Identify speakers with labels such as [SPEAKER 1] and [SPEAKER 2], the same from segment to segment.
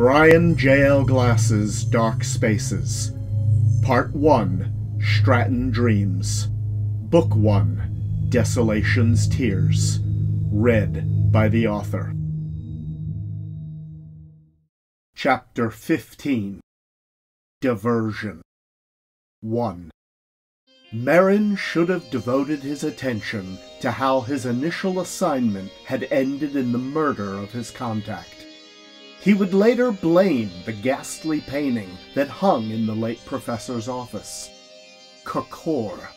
[SPEAKER 1] Bryan J.L. Glass's Dark Spaces. Part 1 Stratan Dreams. Book 1 Desolation's Tears. Read by the author. Chapter 15 Diversion 1 Merrin should have devoted his attention to how his initial assignment had ended in the murder of his contact. He would later blame the ghastly painting that hung in the late professor's office. Kokor.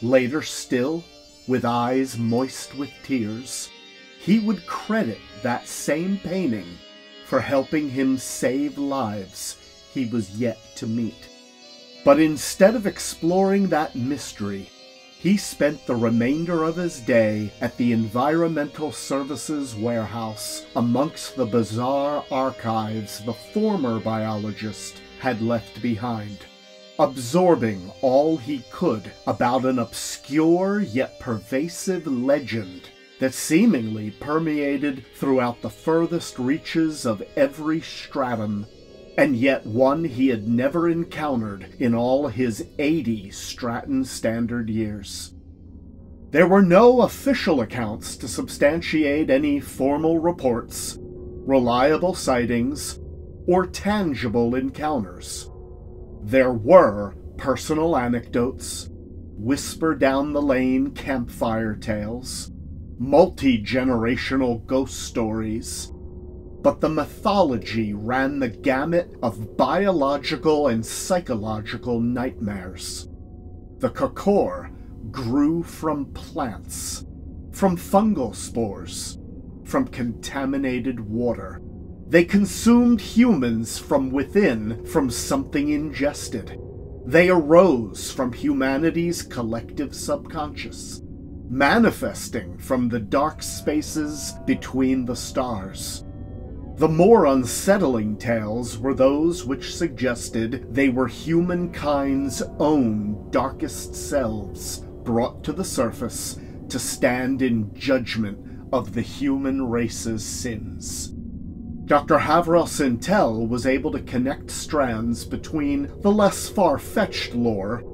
[SPEAKER 1] Later still, with eyes moist with tears, he would credit that same painting for helping him save lives he was yet to meet. But instead of exploring that mystery, he spent the remainder of his day at the Environmental Services Warehouse amongst the bizarre archives the former biologist had left behind, absorbing all he could about an obscure yet pervasive legend that seemingly permeated throughout the furthest reaches of every stratum and yet one he had never encountered in all his 80 Stratan Standard years. There were no official accounts to substantiate any formal reports, reliable sightings, or tangible encounters. There were personal anecdotes, whisper down the lane campfire tales, multi generational ghost stories, but the mythology ran the gamut of biological and psychological nightmares. The Kokor grew from plants, from fungal spores, from contaminated water. They consumed humans from within, from something ingested. They arose from humanity's collective subconscious, manifesting from the dark spaces between the stars. The more unsettling tales were those which suggested they were humankind's own darkest selves brought to the surface to stand in judgment of the human race's sins. Dr. Havrel Sintel was able to connect strands between the less far-fetched lore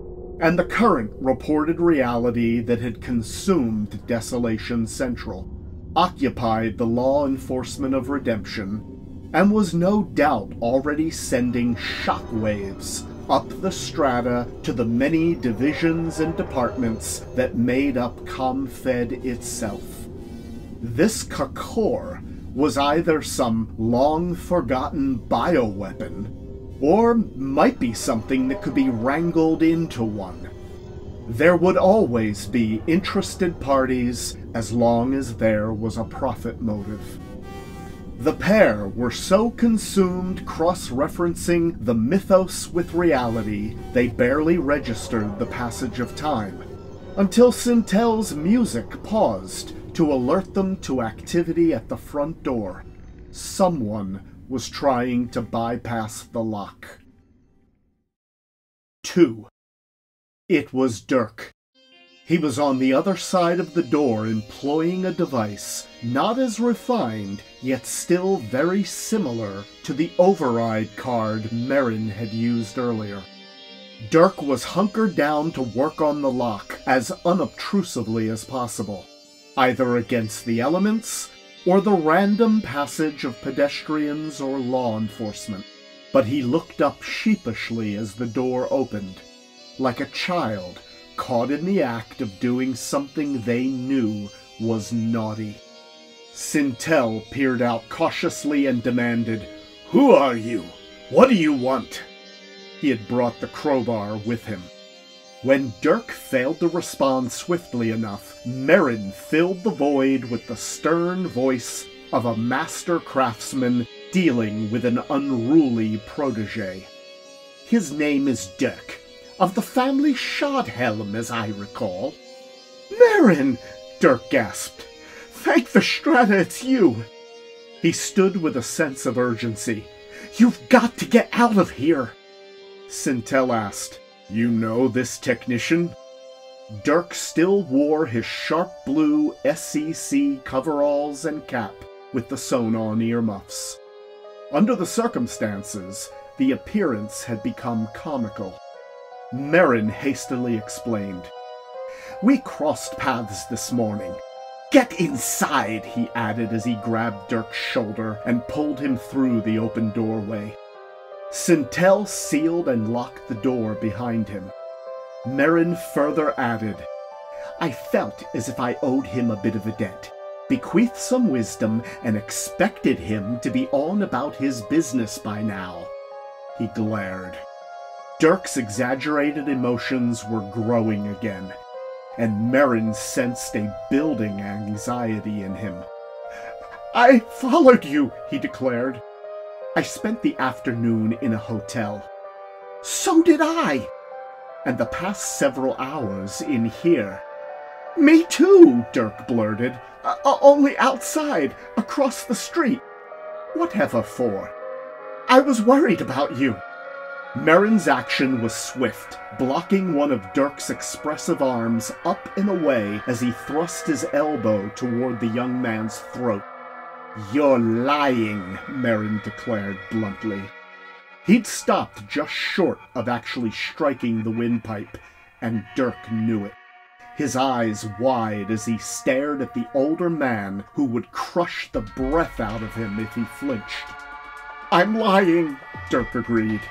[SPEAKER 1] and the current reported reality that had consumed Desolation Central occupied the law enforcement of redemption, and was no doubt already sending shockwaves up the strata to the many divisions and departments that made up ComFed itself. This Kokor was either some long forgotten bioweapon, or might be something that could be wrangled into one there would always be interested parties as long as there was a profit motive. The pair were so consumed cross referencing the mythos with reality, they barely registered the passage of time, until Sintel's music paused to alert them to activity at the front door. Someone was trying to bypass the lock. 2. It was Dirk. He was on the other side of the door employing a device not as refined, yet still very similar to the override card Merrin had used earlier. Dirk was hunkered down to work on the lock as unobtrusively as possible, either against the elements or the random passage of pedestrians or law enforcement. But he looked up sheepishly as the door opened like a child caught in the act of doing something they knew was naughty. Sintel peered out cautiously and demanded, Who are you? What do you want? He had brought the crowbar with him. When Dirk failed to respond swiftly enough, Merrin filled the void with the stern voice of a master craftsman dealing with an unruly protege. His name is Dirk, of the family Shodhelm, as I recall. Merrin! Dirk gasped. Thank the Strata it's you! He stood with a sense of urgency. You've got to get out of here! Sintel asked, You know this technician? Dirk still wore his sharp blue SEC coveralls and cap with the sewn-on earmuffs. Under the circumstances, the appearance had become comical. Merrin hastily explained. We crossed paths this morning. Get inside, he added as he grabbed Dirk's shoulder and pulled him through the open doorway. Sintel sealed and locked the door behind him. Merrin further added, I felt as if I owed him a bit of a debt, bequeathed some wisdom, and expected him to be on about his business by now. He glared. Dirk's exaggerated emotions were growing again, and Merrin sensed a building anxiety in him. I followed you, he declared. I spent the afternoon in a hotel. So did I! And the past several hours in here. Me too, Dirk blurted. Uh, only outside, across the street. Whatever for? I was worried about you. Merrin's action was swift, blocking one of Dirk's expressive arms up and away as he thrust his elbow toward the young man's throat. You're lying, Merrin declared bluntly. He'd stopped just short of actually striking the windpipe, and Dirk knew it. His eyes wide as he stared at the older man who would crush the breath out of him if he flinched. I'm lying, Dirk agreed.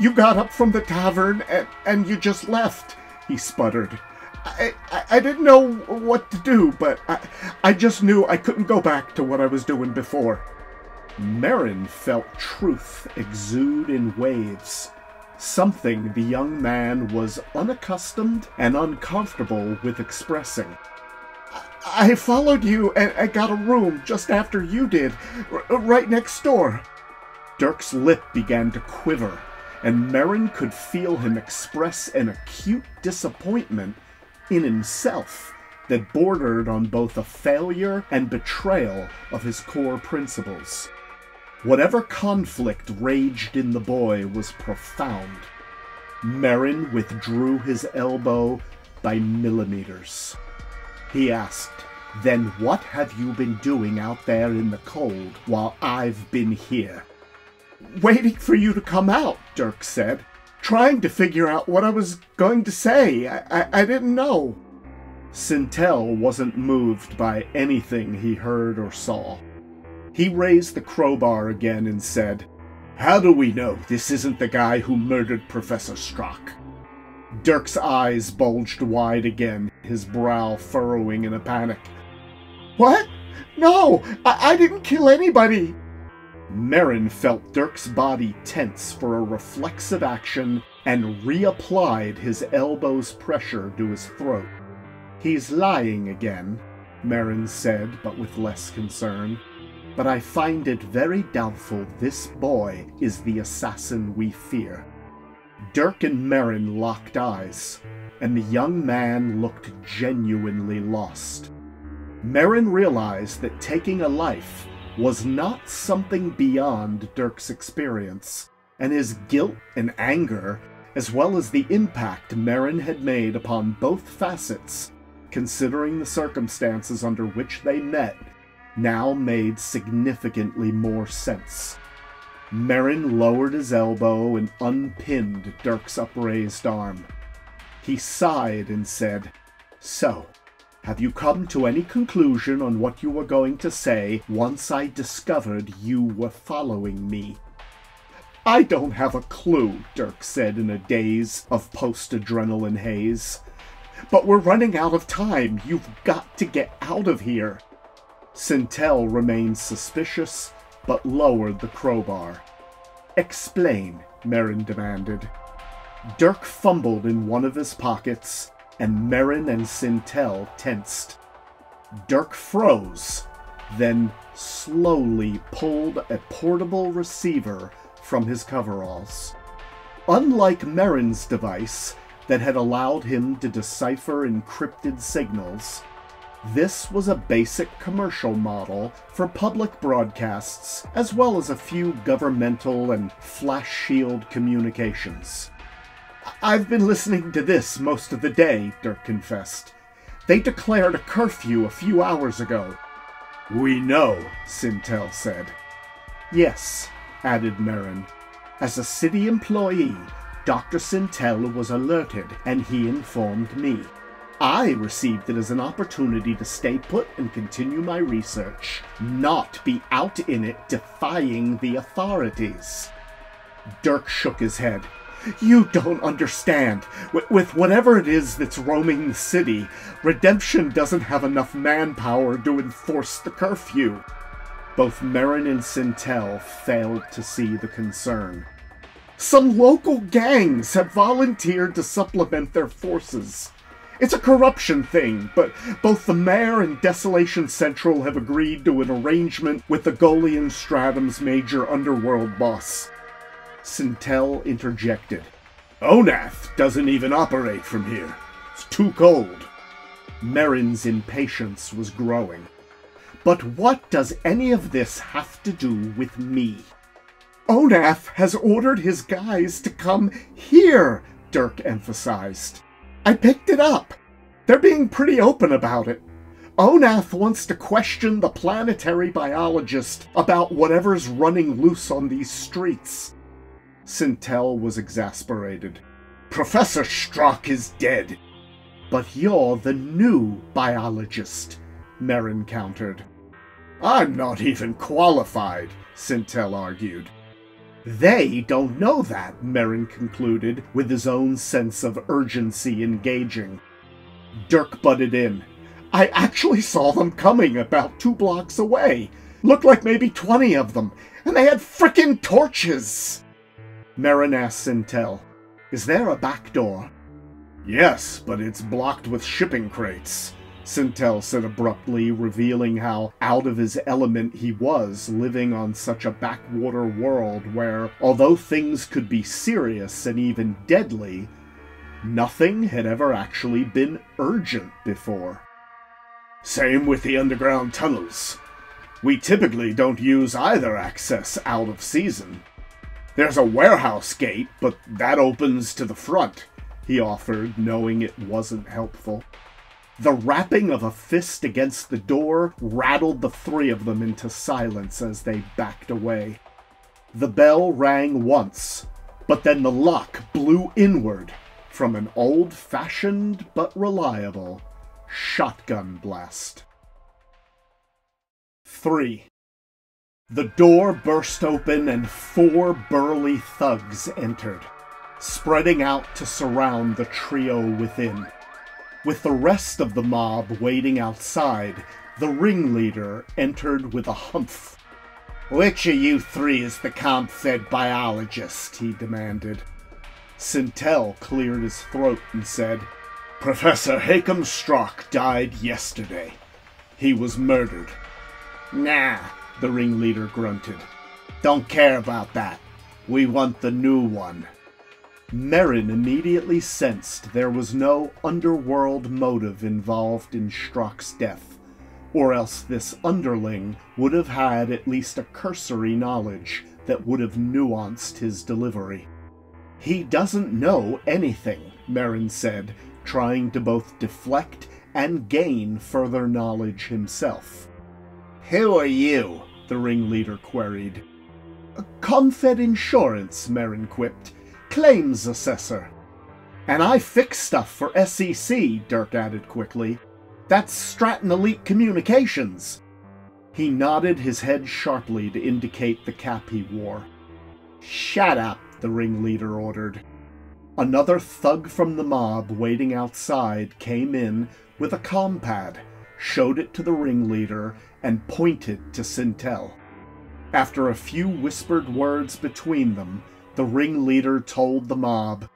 [SPEAKER 1] You got up from the tavern and, and you just left, he sputtered. I, I, I, didn't know what to do, but I, I just knew I couldn't go back to what I was doing before. Merrin felt truth exude in waves, something the young man was unaccustomed and uncomfortable with expressing. I followed you and I got a room just after you did, right next door. Dirk's lip began to quiver and Merrin could feel him express an acute disappointment in himself that bordered on both a failure and betrayal of his core principles. Whatever conflict raged in the boy was profound. Merrin withdrew his elbow by millimeters. He asked, Then what have you been doing out there in the cold while I've been here? Waiting for you to come out, Dirk said, trying to figure out what I was going to say. I, I, I didn't know. Sintel wasn't moved by anything he heard or saw. He raised the crowbar again and said, How do we know this isn't the guy who murdered Professor Strock? Dirk's eyes bulged wide again, his brow furrowing in a panic. What? No, I, I didn't kill anybody. Merrin felt Dirk's body tense for a reflexive action and reapplied his elbow's pressure to his throat. He's lying again, Merrin said, but with less concern. But I find it very doubtful this boy is the assassin we fear. Dirk and Merrin locked eyes, and the young man looked genuinely lost. Merrin realized that taking a life was not something beyond Dirk's experience, and his guilt and anger, as well as the impact Merrin had made upon both facets, considering the circumstances under which they met, now made significantly more sense. Merrin lowered his elbow and unpinned Dirk's upraised arm. He sighed and said, So, have you come to any conclusion on what you were going to say once I discovered you were following me? I don't have a clue, Dirk said in a daze of post-adrenaline haze. But we're running out of time. You've got to get out of here. Sintel remained suspicious, but lowered the crowbar. Explain, Merrin demanded. Dirk fumbled in one of his pockets and Merrin and Sintel tensed. Dirk froze, then slowly pulled a portable receiver from his coveralls. Unlike Merrin's device that had allowed him to decipher encrypted signals, this was a basic commercial model for public broadcasts, as well as a few governmental and flash shield communications. I've been listening to this most of the day, Dirk confessed. They declared a curfew a few hours ago. We know, Sintel said. Yes, added Merrin. As a city employee, Dr. Sintel was alerted, and he informed me. I received it as an opportunity to stay put and continue my research, not be out in it defying the authorities. Dirk shook his head. You don't understand. with whatever it is that's roaming the city, Redemption doesn't have enough manpower to enforce the curfew. Both Merrin and Sintel failed to see the concern. Some local gangs have volunteered to supplement their forces. It's a corruption thing, but both the mayor and Desolation Central have agreed to an arrangement with the Golian Stratum's major underworld boss. Sintel interjected. Onath doesn't even operate from here. It's too cold. Merrin's impatience was growing. But what does any of this have to do with me? Onath has ordered his guys to come here, Dirk emphasized. I picked it up. They're being pretty open about it. Onath wants to question the planetary biologist about whatever's running loose on these streets. Sintel was exasperated. Professor Strock is dead. But you're the new biologist, Merrin countered. I'm not even qualified, Sintel argued. They don't know that, Merrin concluded, with his own sense of urgency engaging. Dirk butted in. I actually saw them coming about two blocks away. Looked like maybe twenty of them, and they had frickin' torches! Merrin asked Sintel, Is there a back door? Yes, but it's blocked with shipping crates. Sintel said abruptly, revealing how out of his element he was living on such a backwater world where, although things could be serious and even deadly, nothing had ever actually been urgent before. Same with the underground tunnels. We typically don't use either access out of season. There's a warehouse gate, but that opens to the front, he offered, knowing it wasn't helpful. The rapping of a fist against the door rattled the three of them into silence as they backed away. The bell rang once, but then the lock blew inward from an old fashioned but reliable shotgun blast. 3. The door burst open and four burly thugs entered, spreading out to surround the trio within. With the rest of the mob waiting outside, the ringleader entered with a humph. Which of you three is the ComFed biologist? he demanded. Sintel cleared his throat and said, Professor Hakam Strock died yesterday. He was murdered. Nah, the ringleader grunted. Don't care about that. We want the new one. Merrin immediately sensed there was no underworld motive involved in Strock's death, or else this underling would have had at least a cursory knowledge that would have nuanced his delivery. He doesn't know anything, Merrin said, trying to both deflect and gain further knowledge himself. Who are you? The ringleader queried. ComFed Insurance, Merrin quipped claims assessor. And I fix stuff for SEC, Dirk added quickly. That's Stratan Elite Communications. He nodded his head sharply to indicate the cap he wore. Shut up, the ringleader ordered. Another thug from the mob waiting outside came in with a compad, showed it to the ringleader, and pointed to Sintel. After a few whispered words between them, the ringleader told the mob,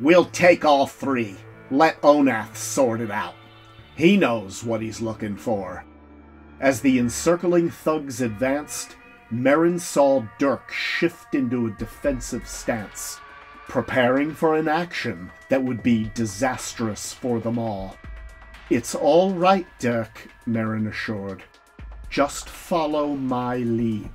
[SPEAKER 1] We'll take all three. Let Onath sort it out. He knows what he's looking for. As the encircling thugs advanced, Merrin saw Dirk shift into a defensive stance, preparing for an action that would be disastrous for them all. It's all right, Dirk, Merrin assured. Just follow my lead.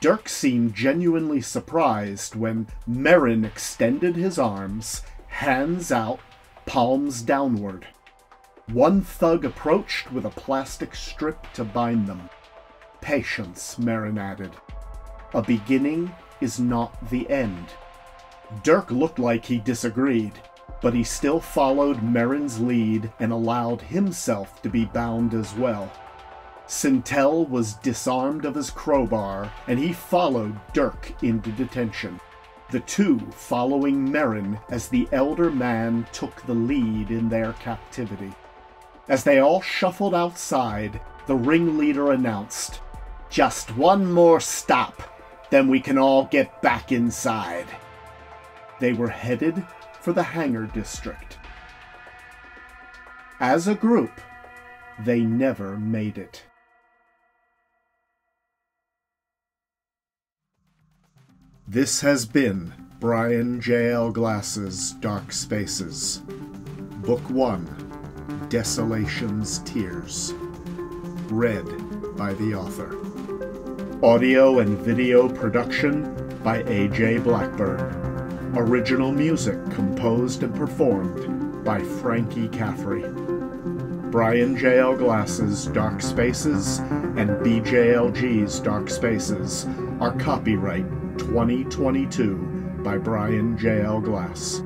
[SPEAKER 1] Dirk seemed genuinely surprised when Merrin extended his arms, hands out, palms downward. One thug approached with a plastic strip to bind them. Patience, Merrin added. a beginning is not the end. Dirk looked like he disagreed, but he still followed Merrin's lead and allowed himself to be bound as well. Sintel was disarmed of his crowbar, and he followed Dirk into detention. The two following Merrin as the elder man took the lead in their captivity. As they all shuffled outside, the ringleader announced, Just one more stop, then we can all get back inside. They were headed for the hangar district. As a group, they never made it. This has been Bryan J.L. Glass's Dark Spaces. Book 1 Desolation's Tears. Read by the author. Audio and video production by A.J. Blackburn. Original music composed and performed by Frankie Caffrey. Bryan J.L. Glass's Dark Spaces and BJLG's Dark Spaces are copyright 2022 by Bryan J.L. Glass.